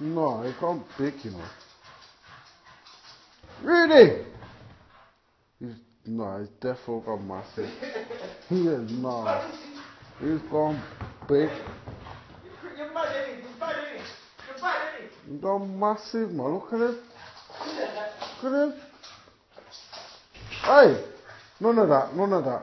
No, he can't big, you. Really? He's no, he's definitely got massive. He is not. He's gone big. You're mad, ain't You're bad, ain't You're bad, ain't He's gone massive, man. Look at him. Look at him. Hey, none of that, none of that.